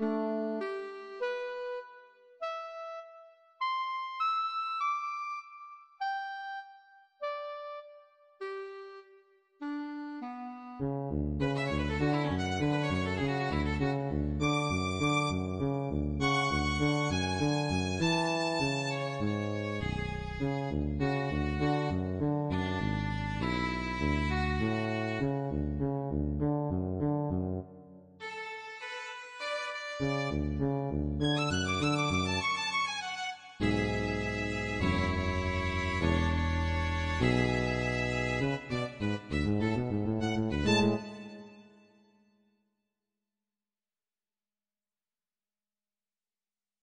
Música Thank you.